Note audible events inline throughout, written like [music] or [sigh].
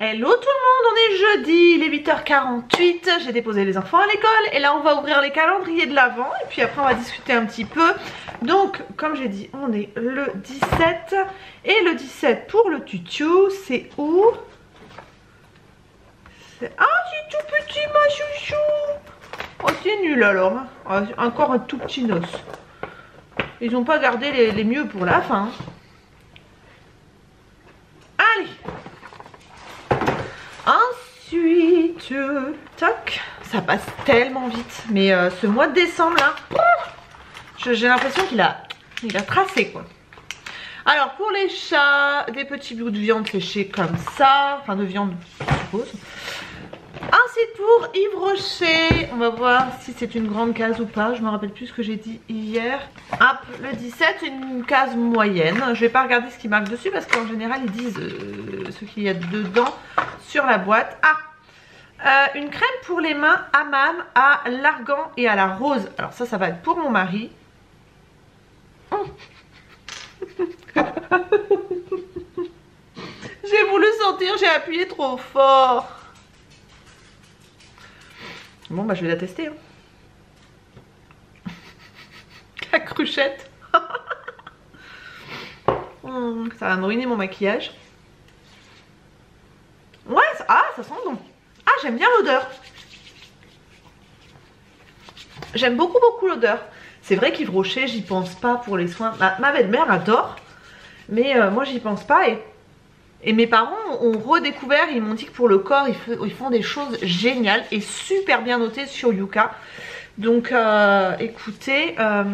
Hello tout le monde, on est jeudi, il est 8h48, j'ai déposé les enfants à l'école et là on va ouvrir les calendriers de l'avant et puis après on va discuter un petit peu. Donc comme j'ai dit, on est le 17 et le 17 pour le tutu, c'est où? Ah c'est tout petit ma chouchou Oh c'est nul alors, ah, encore un tout petit os. Ils n'ont pas gardé les, mieux pour la fin Ensuite, toc, ça passe tellement vite. Mais euh, ce mois de décembre là, j'ai l'impression qu'il a, il a tracé quoi. Alors pour les chats, des petits bouts de viande séchés comme ça, enfin de viande je suppose. Ensuite pour Yves Rocher, on va voir si c'est une grande case ou pas. Je me rappelle plus ce que j'ai dit hier. Hop, le 17, une case moyenne. Je vais pas regarder ce qui marque dessus parce qu'en général ils disent euh, ce qu'il y a dedans sur la boîte. Ah euh, une crème pour les mains Hammam à l'argan et à la rose. Alors ça, ça va être pour mon mari. [laughs] j'ai voulu sentir, j'ai appuyé trop fort. Bon, bah je vais la tester. Hein. [laughs] la cruchette. [laughs] Hmm, ça va me ruiner mon maquillage. Ouais, ah, ça sent bon. Ah, j'aime bien l'odeur. J'aime beaucoup, beaucoup l'odeur. C'est vrai qu'Yves Rocher, j'y pense pas pour les soins. Ma, belle-mère adore, mais euh, moi, j'y pense pas. Et, et, mes parents ont redécouvert, ils m'ont dit que pour le corps, ils, font des choses géniales et super bien notées sur Yuka. Donc, euh, écoutez, euh,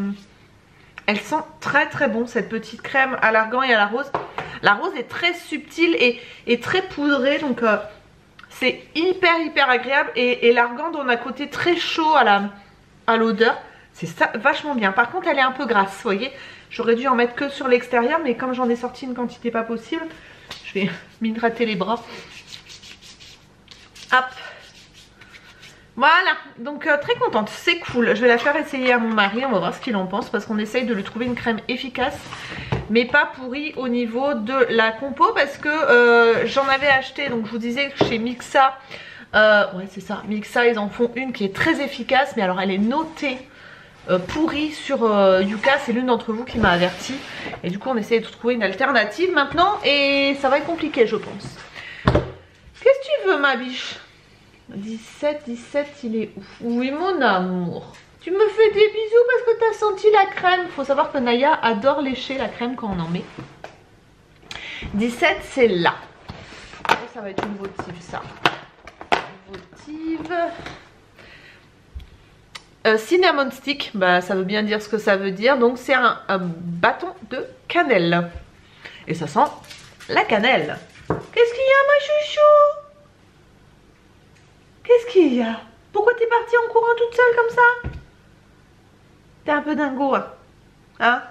elle sent très très bon cette petite crème à l'argan et à la rose. La rose est très subtile et, très poudrée donc c'est hyper hyper agréable et, l'argan donne un côté très chaud à l'odeur. c'est vachement bien. Par contre elle est un peu grasse, vous voyez. J'aurais dû en mettre que sur l'extérieur mais comme j'en ai sorti une quantité pas possible, je vais [laughs] m'hydrater les bras. Hop voilà, donc euh, très contente, c'est cool. Je vais la faire essayer à mon mari, on va voir ce qu'il en pense parce qu'on essaye de lui trouver une crème efficace mais pas pourrie au niveau de la compo parce que euh, j'en avais acheté, donc je vous disais que chez Mixa, euh, ouais c'est ça, Mixa ils en font une qui est très efficace mais alors elle est notée pourrie sur Yuka, c'est l'une d'entre vous qui m'a averti et du coup on essaye de trouver une alternative maintenant et ça va être compliqué je pense. Qu'est-ce que tu veux ma biche? 17, 17, il est où? Oui, mon amour. Tu me fais des bisous parce que tu as senti la crème. Faut savoir que Naya adore lécher la crème quand on en met. 17, c'est là. ça va être une votive, ça. Votive. Euh, cinnamon stick, bah, ça veut bien dire ce que ça veut dire. Donc, c'est un, un bâton de cannelle. Et ça sent la cannelle. Qu'est-ce qu'il y a, ma chouchou? Qu'est-ce qu'il y a? Pourquoi t'es partie en courant toute seule comme ça? T'es un peu dingo, hein, hein?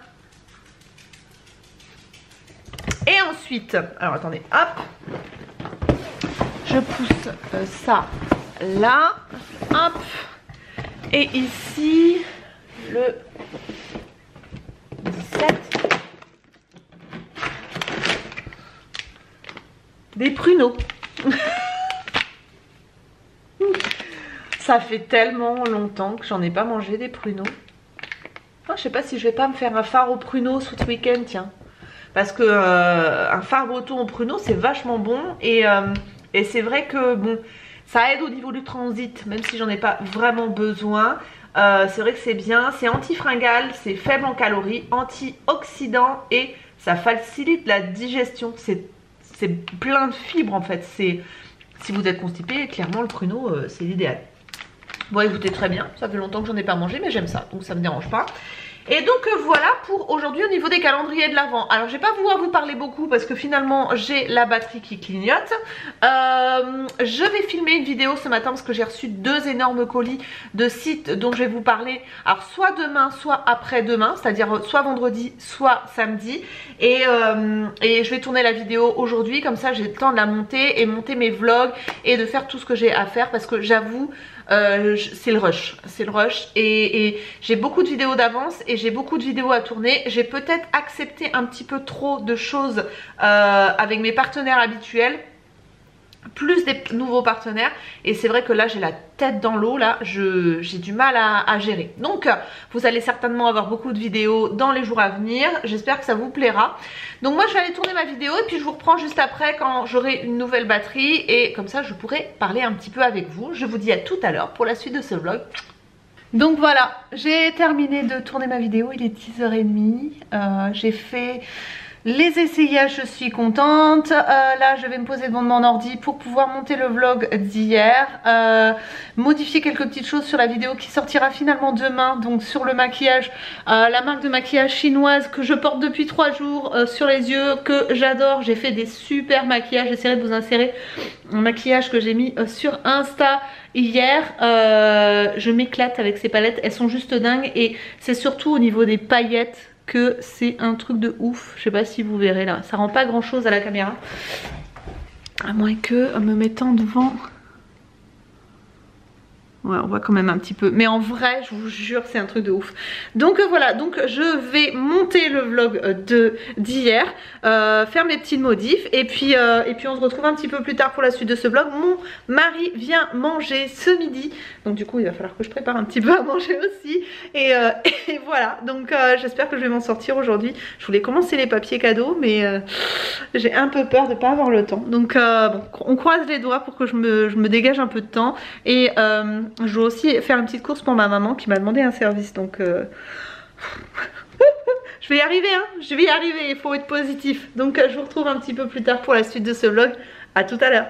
Et ensuite, alors attendez, hop, je pousse euh, ça là, hop, et ici, le 17, des pruneaux. [laughs] Ça fait tellement longtemps que j'en ai pas mangé des pruneaux. Oh, je sais pas si je vais pas me faire un phare aux pruneaux ce week-end, tiens. Parce que euh, un phare breton aux pruneaux, c'est vachement bon. Euh, et, c'est vrai que bon, ça aide au niveau du transit, même si j'en ai pas vraiment besoin. Euh, c'est vrai que c'est bien. C'est antifringal, c'est faible en calories, antioxydant et ça facilite la digestion. C'est plein de fibres en fait. Si vous êtes constipé, clairement le pruneau, c'est l'idéal. Bon écoutez très bien, ça fait longtemps que j'en ai pas mangé mais j'aime ça donc ça me dérange pas. Et donc euh, voilà pour aujourd'hui au niveau des calendriers de l'Avent. Alors je vais pas pouvoir vous parler beaucoup parce que finalement j'ai la batterie qui clignote. Euh, je vais filmer une vidéo ce matin parce que j'ai reçu deux énormes colis de sites dont je vais vous parler. Alors soit demain, soit après-demain, c'est-à-dire soit vendredi, soit samedi. Et, euh, et je vais tourner la vidéo aujourd'hui, comme ça j'ai le temps de la monter et monter mes vlogs et de faire tout ce que j'ai à faire parce que j'avoue euh, c'est le rush, c'est le rush. Et, j'ai beaucoup de vidéos d'avance et j'ai beaucoup de vidéos à tourner. J'ai peut-être accepté un petit peu trop de choses euh, avec mes partenaires habituels plus des nouveaux partenaires. Et c'est vrai que là j'ai la tête dans l'eau là. J'ai du mal à, gérer. Donc vous allez certainement avoir beaucoup de vidéos dans les jours à venir. J'espère que ça vous plaira. Donc moi je vais aller tourner ma vidéo et puis je vous reprends juste après quand j'aurai une nouvelle batterie. Et comme ça je pourrai parler un petit peu avec vous. Je vous dis à tout à l'heure pour la suite de ce vlog. Donc voilà, j'ai terminé de tourner ma vidéo, il est 10h30, euh, j'ai fait les essayages, je suis contente. Euh, là, je vais me poser devant mon ordi pour pouvoir monter le vlog d'hier. Euh, modifier quelques petites choses sur la vidéo qui sortira finalement demain. Donc sur le maquillage, euh, la marque de maquillage chinoise que je porte depuis 3 jours sur les yeux, que j'adore. J'ai fait des super maquillages. J'essaierai de vous insérer un maquillage que j'ai mis sur Insta hier. je m'éclate avec ces palettes. Elles sont juste dingues. Et c'est surtout au niveau des paillettes que c'est un truc de ouf. Je sais pas si vous verrez là. Ça rend pas grand chose à la caméra. À moins que en me mettant devant Ouais, on voit quand même un petit peu. Mais en vrai, je vous jure, c'est un truc de ouf. Donc euh, voilà, donc je vais monter le vlog euh, d'hier, euh, faire mes petites modifs. Et puis, et puis on se retrouve un petit peu plus tard pour la suite de ce vlog. Mon mari vient manger ce midi. Donc du coup, il va falloir que je prépare un petit peu à manger aussi. Et, [laughs] voilà, donc j'espère que je vais m'en sortir aujourd'hui. Je voulais commencer les papiers cadeaux, mais j'ai un peu peur de pas avoir le temps. Donc bon, on croise les doigts pour que je me, je me dégage un peu de temps. Et je dois aussi faire une petite course pour ma maman qui m'a demandé un service. Donc euh, [laughs] je vais y arriver, hein je vais y arriver, il faut être positif. Donc euh, je vous retrouve un petit peu plus tard pour la suite de ce vlog. À tout à l'heure.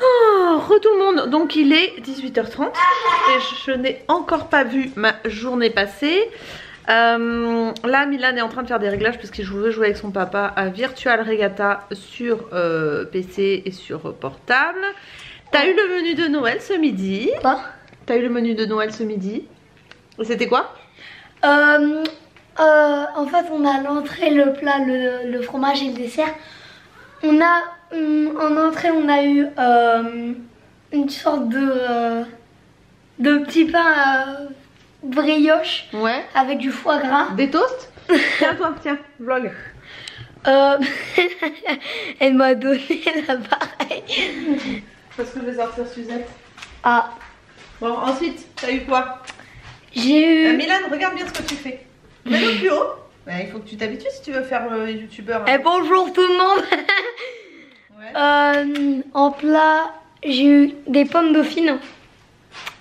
Oh, re tout le monde, donc il est 18h30 et je n'ai encore pas vu ma journée passer. Euh, là Milan est en train de faire des réglages parce qu'il veut jouer avec son papa à Virtual Regatta sur PC et sur portable. T'as eu le menu de Noël ce midi Quoi? T'as eu le menu de Noël ce midi? C'était quoi? Euh, euh, En fait, on a l'entrée, le plat, le, fromage et le dessert. On a, en entrée, on a eu euh, une sorte de, de petit pain brioche ouais. avec du foie gras. Des toasts? [laughs] Tiens, toi, tiens, vlog. [laughs] Elle m'a donné l'appareil. Parce que je vais sortir Suzette. Ah. Bon, ensuite, t'as eu quoi? J'ai eu. Euh, Milan, regarde bien ce que tu fais. Mets-le plus haut. il faut que tu t'habitues si tu veux faire le youtubeur. Et hein. eh, bonjour tout le monde. [laughs] ouais. euh, en plat, j'ai eu des pommes dauphines.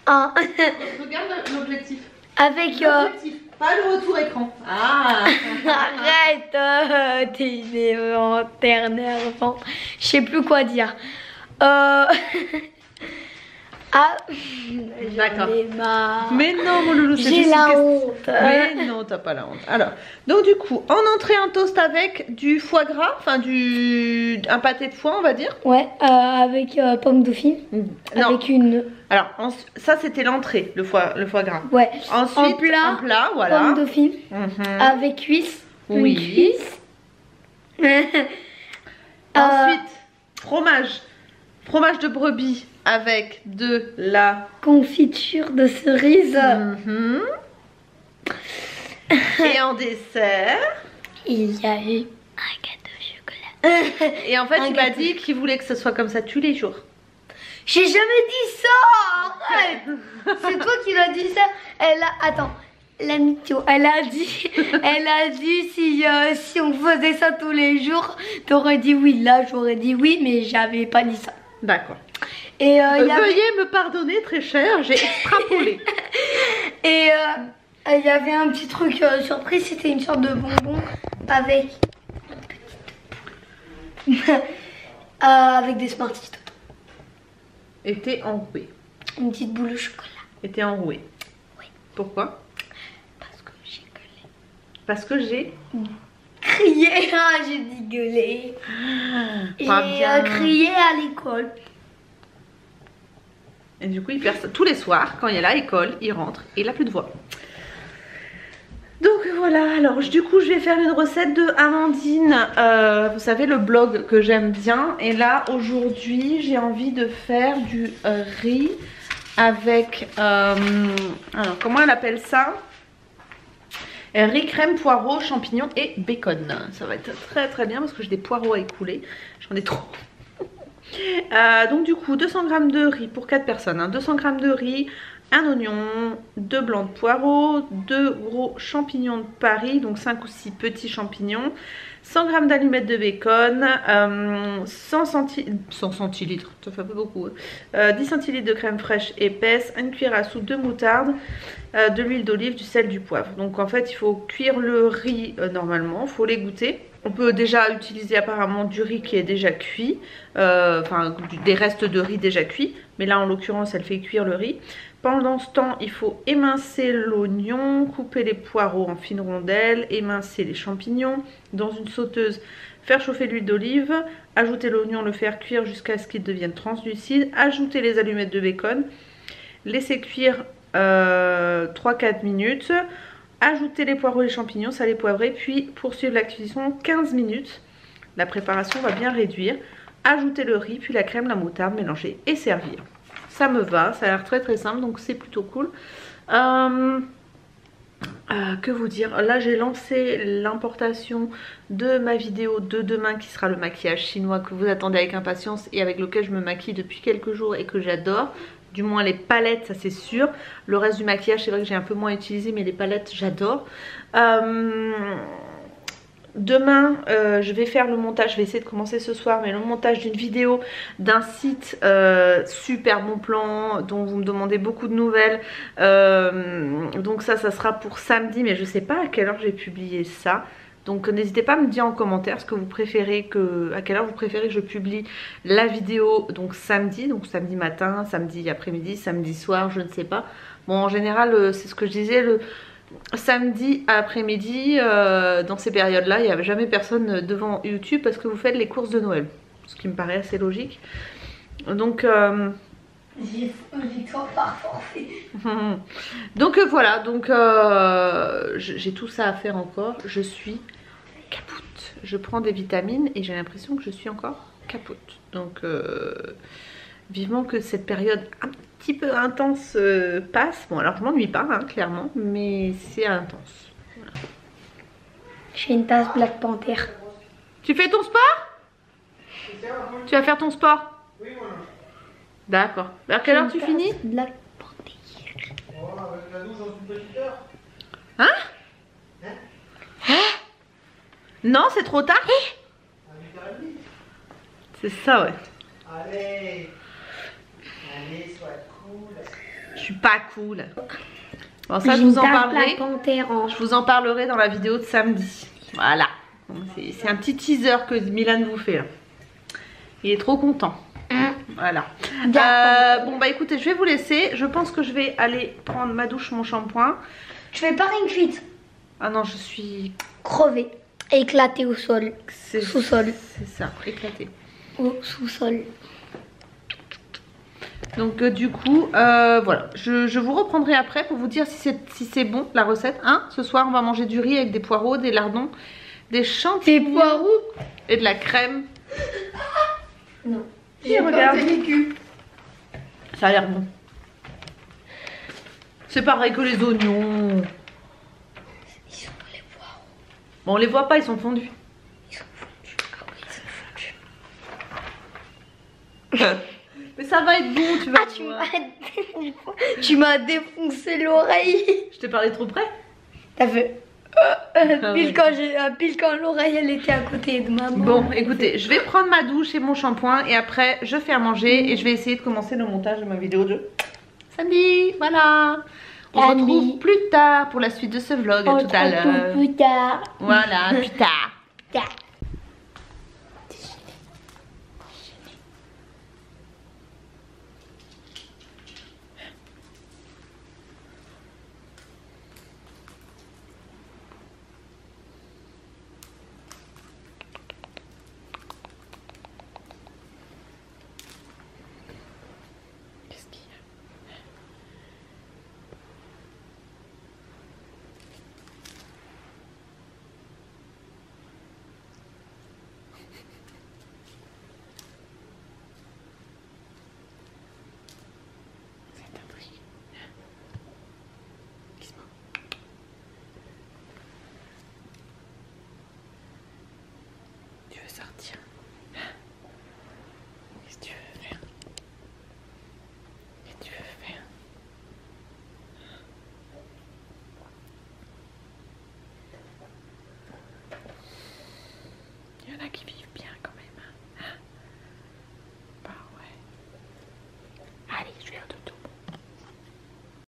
Ah. regarde l'objectif. Avec. Euh, l'objectif. Pas le retour écran. Ah [laughs] Arrête euh, T'es élémentaire nervant. Je sais plus quoi dire. Euh... [laughs] ah, d'accord. Mais non, mon loulou, c'est J'ai la honte. Mais non, t'as pas la honte. Alors, donc du coup, en entrée, un toast avec du foie gras, enfin du un pâté de foie, on va dire. Ouais, euh, avec euh, pomme dauphine. Non. Avec une. Alors, ça c'était l'entrée, le foie, le foie gras. Ouais. Ensuite, en plat, un plat voilà. Pomme dauphine. Mhm. Avec cuisse. Oui. cuisse. [laughs] Ensuite, fromage. Fromage de brebis avec de la confiture de cerise. Mhm. Et en dessert, il y a eu un gâteau au chocolat. [laughs] Et en fait, il m'a dit qu'il voulait que ce soit comme ça tous les jours. J'ai jamais dit ça [laughs] C'est toi qui l'as dit ça Elle a... Attends, la mytho, elle a dit, [laughs] elle a dit si, euh, si on faisait ça tous les jours, t'aurais dit oui. Là, j'aurais dit oui, mais j'avais pas dit ça. D'accord. Et euh, Veuillez me pardonner très cher, j'ai extrapolé. [laughs] Et euh, il y avait un petit truc euh, surprise, c'était une sorte de bonbon avec [laughs] avec des Smarties Était enroué. Une petite boule au chocolat. Était enroué. Oui. Pourquoi? Parce que j'ai gueulé. Parce que j'ai crié, [laughs] ah, j'ai dit gueuler. J'ai euh, crié à l'école. Et du coup, il perd ça. tous les soirs, quand il y a la école, il rentre et il a plus de voix. Donc voilà, alors du coup je vais faire une recette de Amandine, euh, vous savez le blog que j'aime bien et là aujourd'hui j'ai envie de faire du euh, riz avec, alors comment elle appelle ça? Riz, crème, poireaux, champignons et bacon. Ça va être très très bien parce que j'ai des poireaux à écouler. J'en ai trop. [laughs] Euh, donc du coup 200 g de riz pour 4 personnes, 200 hein. g de riz, un oignon, deux blancs de poireaux, deux gros champignons de Paris, donc 5 ou 6 petits champignons, 100 g d'allumettes de bacon, 100, centilitres, ça fait peu beaucoup, 10 hein. euh, centilitres de crème fraîche épaisse, une cuillère à soupe de moutarde, euh, de l'huile d'olive, du sel, du poivre. Donc en fait il faut cuire le riz normalement, il faut l'égoutter. On peut déjà utiliser apparemment du riz qui est déjà cuit, enfin des restes de riz déjà cuits, mais là en l'occurrence elle fait cuire le riz. Pendant ce temps, il faut émincer l'oignon, couper les poireaux en fines rondelles, émincer les champignons dans une sauteuse, faire chauffer l'huile d'olive, ajouter l'oignon, le faire cuire jusqu'à ce qu'il devienne translucide, ajouter les allumettes de bacon, laisser cuire 3-4 euh, minutes, ajouter les poireaux et les champignons, salés poivrés, puis poursuivre la cuisson 15 minutes. La préparation va bien réduire. Ajouter le riz, puis la crème, la moutarde, mélanger et servir ça me va, ça a l'air très très simple donc c'est plutôt cool. Euh, euh, que vous dire? Là j'ai lancé l'importation de ma vidéo de demain qui sera le maquillage chinois que vous attendez avec impatience et avec lequel je me maquille depuis quelques jours et que j'adore. Du moins les palettes ça c'est sûr. Le reste du maquillage c'est vrai que j'ai un peu moins utilisé mais les palettes j'adore. Euh, Demain, euh, je vais faire le montage, je vais essayer de commencer ce soir, mais le montage d'une vidéo d'un site euh, super bon plan dont vous me demandez beaucoup de nouvelles. Donc ça, ça sera pour samedi, mais je sais pas à quelle heure j'ai publié ça. Donc n'hésitez pas à me dire en commentaire ce que vous préférez que, à quelle heure vous préférez que je publie la vidéo donc samedi, donc samedi matin, samedi après-midi, samedi soir, je ne sais pas. Bon en général c'est ce que je disais, le, samedi après-midi, euh, dans ces périodes-là, il n'y avait jamais personne devant YouTube parce que vous faites les courses de Noël. Ce qui me paraît assez logique. Donc... Euh, victoire par forfait. [laughs] donc euh, voilà, donc j'ai tout ça à faire encore. Je suis capoute. Je prends des vitamines et j'ai l'impression que je suis encore capoute. Donc vivement que cette période peu intense euh, passe. Bon alors je m'ennuie pas hein, clairement, mais c'est intense. J'ai une tasse Black Panther. Tu fais ton sport? Tu vas faire ton sport? D'accord. Vers quelle heure tu finis Black Panther. Hein Hein Non, c'est trop tard C'est ça, ouais. Allez Allez, sois je suis pas cool. Bon ça je vous en parlerai. Je vous en parlerai dans la vidéo de samedi. Voilà. C'est un petit teaser que Milan vous fait. Il est trop content. Voilà. Euh, bon bah écoutez, je vais vous laisser. Je pense que je vais aller prendre ma douche, mon shampoing. Je fais pas une cuite. Ah non, je suis crevée, éclatée au sol. Sous-sol. C'est ça, éclatée. Au sous-sol. Donc euh, du coup, euh, voilà, je, vous reprendrai après pour vous dire si c'est si bon la recette. Hein Ce soir, on va manger du riz avec des poireaux, des lardons, des champignons. Des poireaux Et de la crème. Non. Regarde. Ça a l'air bon. C'est pareil que les oignons. Ils sont les poireaux. Bon, on les voit pas, ils sont fondus. Ils sont fondus. Ah oui, ils sont fondus. [laughs] Mais ça va être bon, tu vas ah, tu m'as défoncé l'oreille. Je t'ai parlé trop près T'as fait... Euh, ah pile, quand euh, pile quand l'oreille elle était à côté de maman. Bon écoutez, je vais prendre ma douche et mon shampoing et après je fais à manger et je vais essayer de commencer le montage de ma vidéo de samedi. Voilà. On se retrouve plus tard pour la suite de ce vlog On tout à l'heure. plus tard. Voilà, plus tard. sortir. [laughs] Qu'est-ce que tu